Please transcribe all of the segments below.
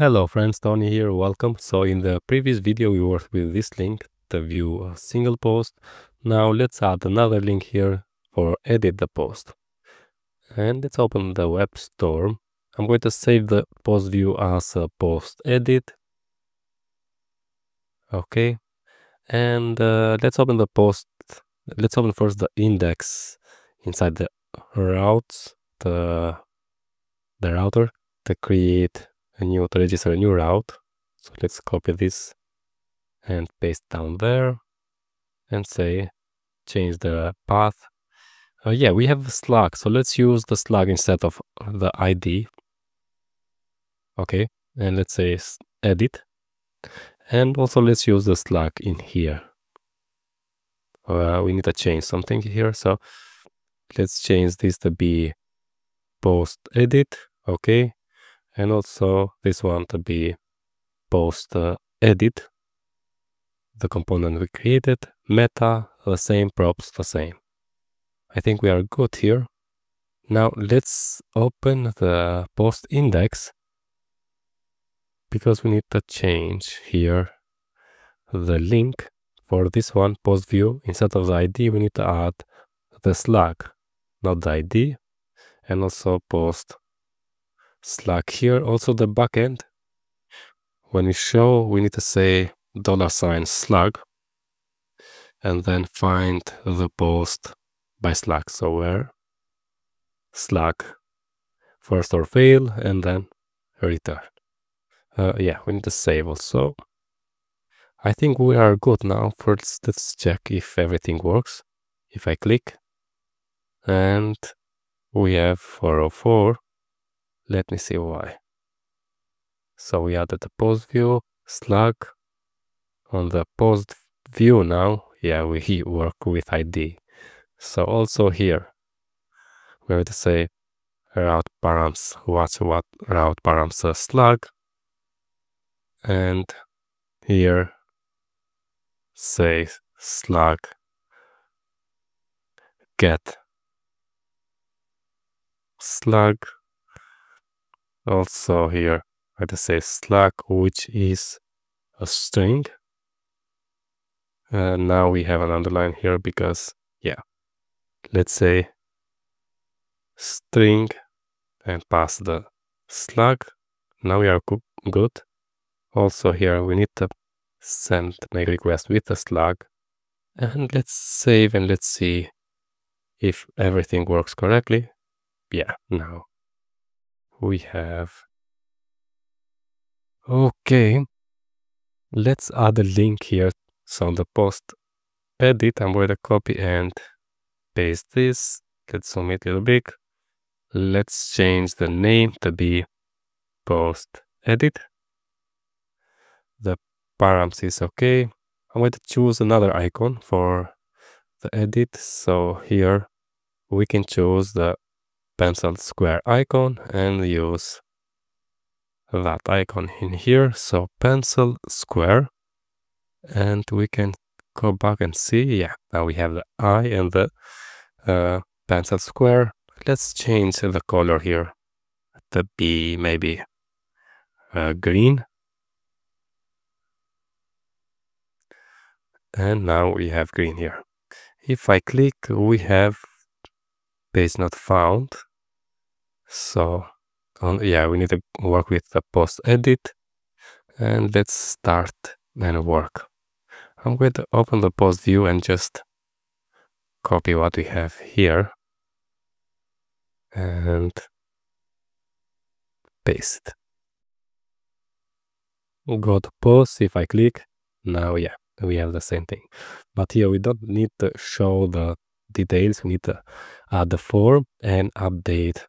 Hello friends, Tony here, welcome. So in the previous video we worked with this link to view a single post. Now let's add another link here for edit the post. And let's open the web store. I'm going to save the post view as a post edit. Okay. And uh, let's open the post. Let's open first the index inside the routes, the, the router to create new to register a new route. So let's copy this and paste down there and say change the path. Uh, yeah we have slug so let's use the slug instead of the id okay and let's say edit. And also let's use the slug in here. Uh, we need to change something here. So let's change this to be post edit. Okay and also this one to be post uh, edit the component we created meta the same props the same. I think we are good here. Now let's open the post index because we need to change here the link for this one post view. Instead of the ID we need to add the slug not the ID and also post slug here also the backend when we show we need to say dollar sign slug and then find the post by slug so where? Slug first or fail and then return. Uh, yeah we need to save also. I think we are good now. First let's check if everything works. If I click and we have 404 let me see why. So we added the post view, slug. On the post view now, yeah, we work with ID. So also here, we have to say route params, watch what route params uh, slug. And here say slug get slug also here us say slug which is a string. And now we have an underline here because yeah. Let's say string and pass the slug now we are good also here we need to send make request with the slug and let's save and let's see if everything works correctly. Yeah now we have. Okay. Let's add a link here. So the post edit i'm going to copy and paste this. Let's zoom it a little bit. Let's change the name to be post edit. The params is okay. I'm going to choose another icon for the edit. So here we can choose the pencil square icon and use that icon in here. So pencil square and we can go back and see. Yeah, now we have the eye and the uh, pencil square. Let's change the color here The B maybe uh, green. And now we have green here. If I click, we have page not found. So on, yeah, we need to work with the post edit and let's start and work. I'm going to open the post view and just copy what we have here and paste. Go to post, if I click, now yeah, we have the same thing. But here we don't need to show the details, we need to add the form and update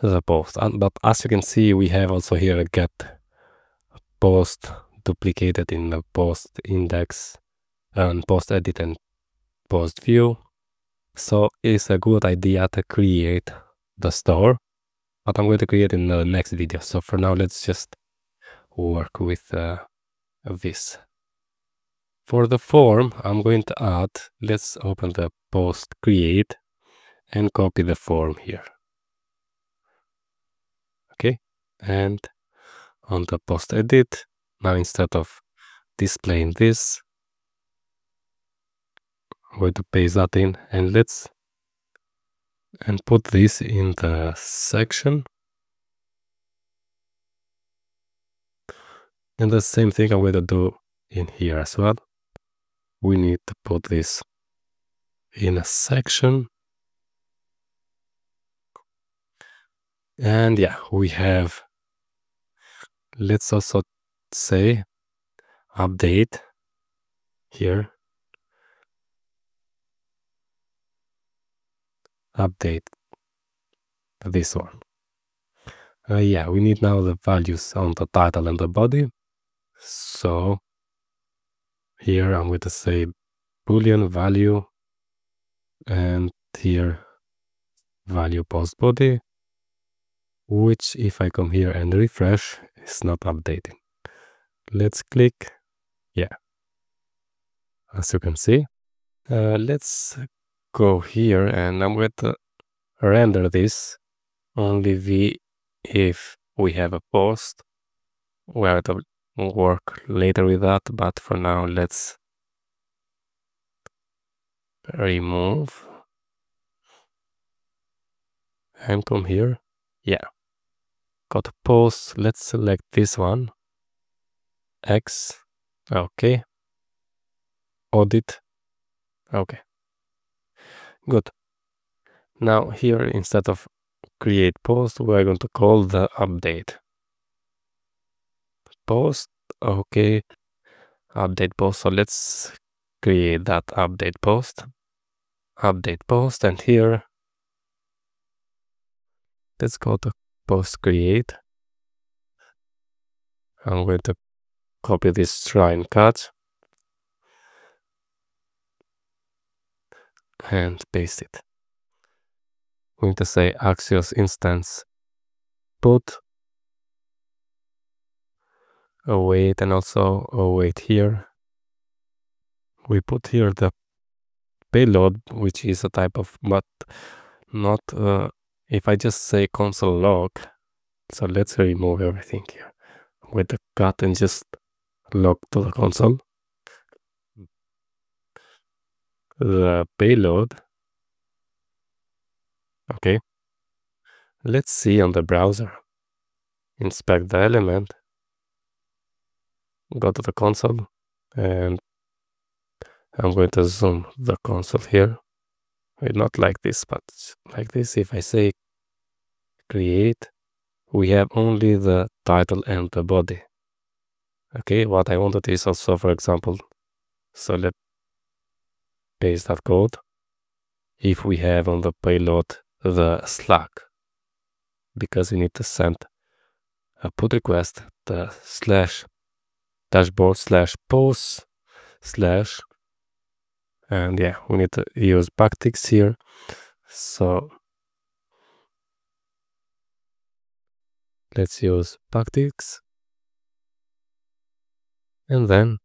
the post. And, but as you can see, we have also here a get post duplicated in the post index and post edit and post view. So it's a good idea to create the store, but I'm going to create in the next video. So for now, let's just work with uh, this. For the form, I'm going to add, let's open the post create and copy the form here. And on the post edit. Now instead of displaying this, I'm going to paste that in and let's and put this in the section. And the same thing I'm going to do in here as well. We need to put this in a section. And yeah, we have, let's also say update here. Update this one. Uh, yeah, we need now the values on the title and the body. So here I'm going to say boolean value and here value post body which if I come here and refresh is not updating. Let's click yeah as you can see. Uh, let's go here and I'm going to render this only v if we have a post. We have to work later with that, but for now let's remove and come here. Yeah. Got post. Let's select this one. X. Okay. Audit. Okay. Good. Now here instead of create post, we're going to call the update post. Okay. Update post. So let's create that update post. Update post and here let's go to post create. I'm going to copy this and cut and paste it. I'm going to say Axios instance put await and also await here. We put here the payload, which is a type of, but not, uh, if I just say console log, so let's remove everything here with the cut and just log to the console. The payload. Okay. Let's see on the browser. Inspect the element go to the console and I'm going to zoom the console here. Not like this, but like this. If I say create, we have only the title and the body. Okay, what I wanted is also, for example, so let paste that code. If we have on the payload the slug, because we need to send a put request, the slash dashboard slash post slash and yeah we need to use backticks here. So let's use backticks and then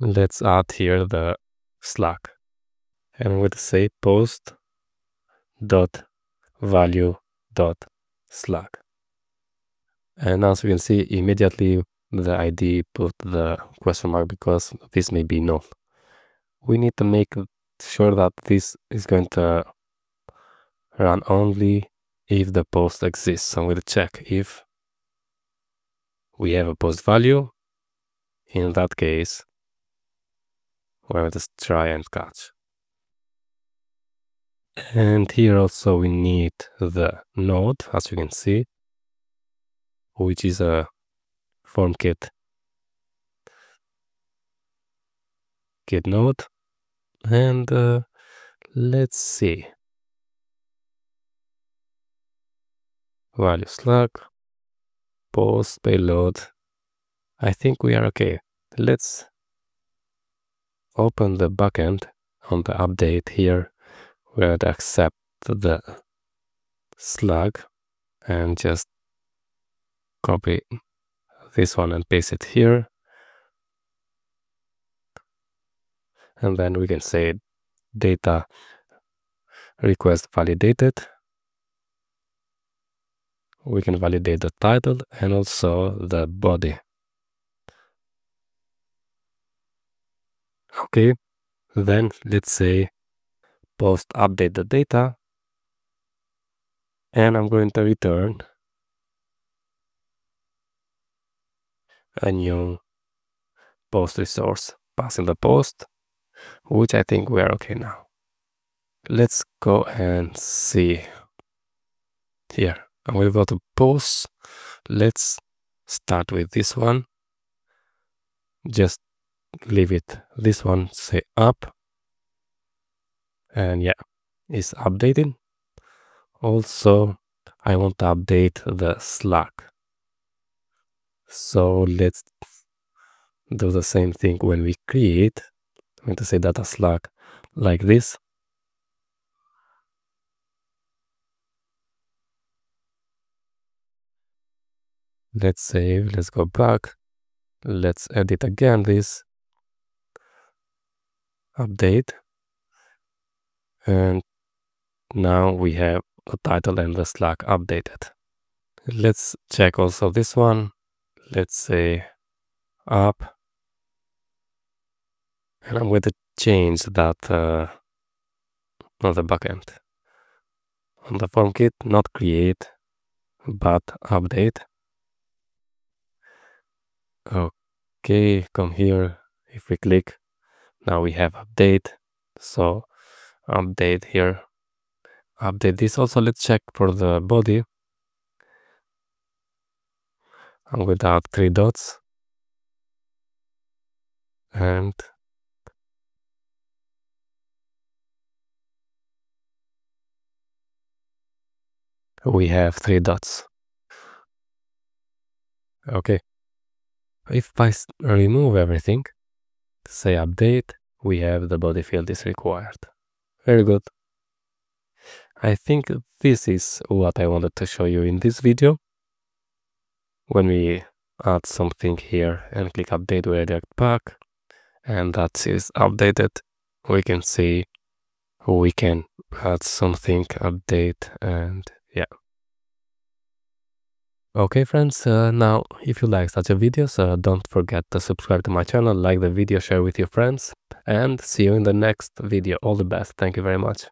let's add here the slug. And we'll say post dot value dot slug. And as you can see, immediately the ID put the question mark because this may be null. We need to make sure that this is going to run only if the post exists. So we'll check if we have a post value. In that case, going to try and catch. And here also we need the node, as you can see which is a form kit. Kit node. And uh, let's see. Value slug. Post payload. I think we are okay. Let's open the backend on the update here to accept the slug and just copy this one and paste it here. And then we can say data request validated. we can validate the title and also the body okay then let's say post update the data and I'm going to return a new post resource passing the post which I think we are okay now. Let's go and see here. I will go to post let's start with this one. Just leave it this one say up. And yeah it's updated. also I want to update the slug so let's do the same thing when we create. I'm going to say data slug like this. Let's save. Let's go back. Let's edit again this. Update. And now we have the title and the slug updated. Let's check also this one let's say up. And I'm going to change that uh, on the backend on the form kit not create but update. Okay come here. If we click now we have update. So update here. Update this also let's check for the body without three dots and we have three dots okay if I remove everything, say update, we have the body field is required. Very good. I think this is what I wanted to show you in this video. When we add something here and click update with React Pack, and that is updated, we can see we can add something, update, and yeah. Okay friends, uh, now if you like such a videos, uh, don't forget to subscribe to my channel, like the video, share with your friends, and see you in the next video. All the best. Thank you very much.